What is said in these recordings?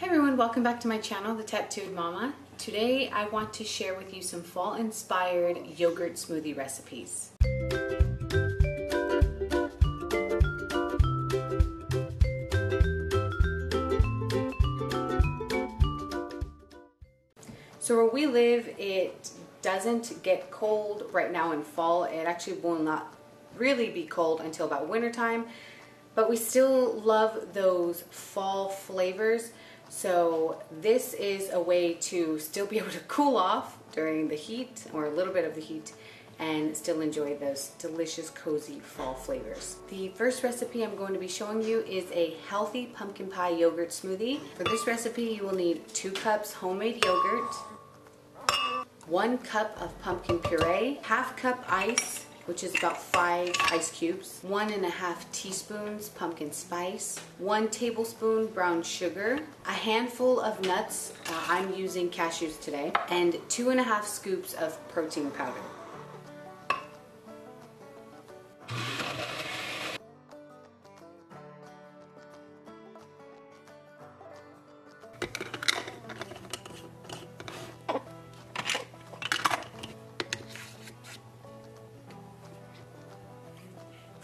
Hi everyone, welcome back to my channel, The Tattooed Momma. Today I want to share with you some fall inspired yogurt smoothie recipes. So where we live, it doesn't get cold right now in fall. It actually will not really be cold until about wintertime, but we still love those fall flavors. So this is a way to still be able to cool off during the heat or a little bit of the heat and still enjoy those delicious cozy fall flavors. The first recipe I'm going to be showing you is a healthy pumpkin pie yogurt smoothie. For this recipe you will need two cups homemade yogurt, one cup of pumpkin puree, half cup ice, which is about five ice cubes, one and a half teaspoons pumpkin spice, one tablespoon brown sugar, a handful of nuts, uh, I'm using cashews today, and two and a half scoops of protein powder.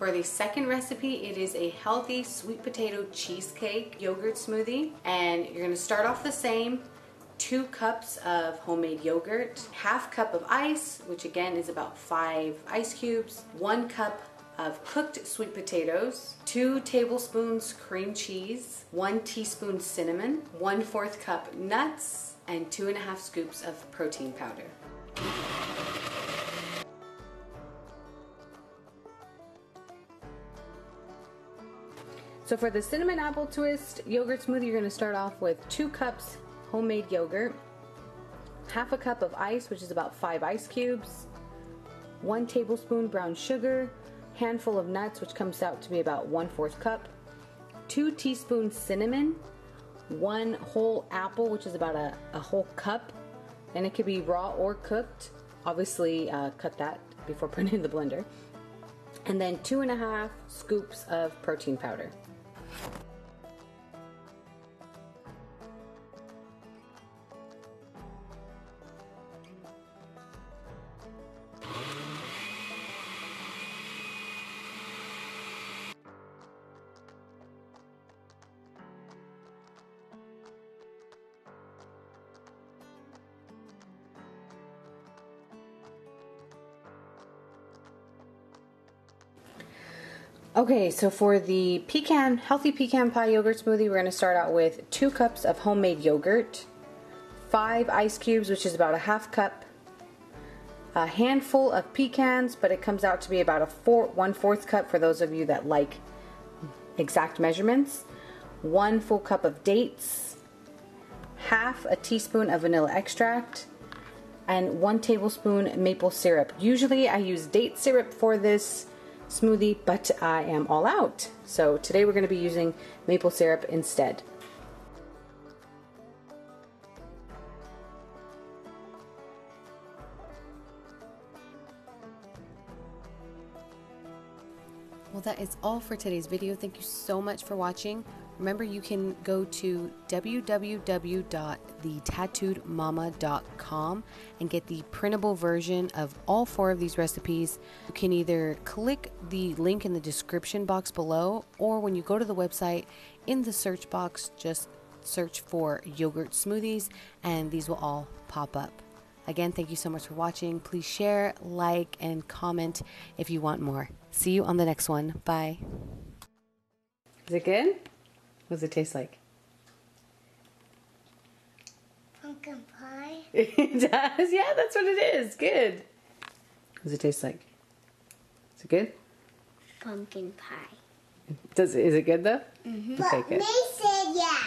For the second recipe, it is a healthy sweet potato cheesecake yogurt smoothie. And you're gonna start off the same, two cups of homemade yogurt, half cup of ice, which again is about five ice cubes, one cup of cooked sweet potatoes, two tablespoons cream cheese, one teaspoon cinnamon, one fourth cup nuts, and two and a half scoops of protein powder. So for the cinnamon apple twist yogurt smoothie, you're gonna start off with two cups homemade yogurt, half a cup of ice, which is about five ice cubes, one tablespoon brown sugar, handful of nuts, which comes out to be about one fourth cup, two teaspoons cinnamon, one whole apple, which is about a, a whole cup, and it could be raw or cooked. Obviously, uh, cut that before putting in the blender. And then two and a half scoops of protein powder you Okay, so for the pecan, healthy pecan pie yogurt smoothie, we're going to start out with two cups of homemade yogurt, five ice cubes, which is about a half cup, a handful of pecans, but it comes out to be about a four, one fourth cup for those of you that like exact measurements, one full cup of dates, half a teaspoon of vanilla extract, and one tablespoon maple syrup. Usually I use date syrup for this smoothie, but I am all out. So today we're going to be using maple syrup instead. Well, that is all for today's video. Thank you so much for watching. Remember, you can go to www.thetattooedmomma.com and get the printable version of all four of these recipes. You can either click the link in the description box below, or when you go to the website, in the search box, just search for yogurt smoothies, and these will all pop up. Again, thank you so much for watching. Please share, like, and comment if you want more. See you on the next one. Bye. Is it good? What does it taste like? Pumpkin pie. It does? Yeah, that's what it is. Good. What does it taste like? Is it good? Pumpkin pie. Does is it good though? Mm-hmm. Okay, But good. May said yes.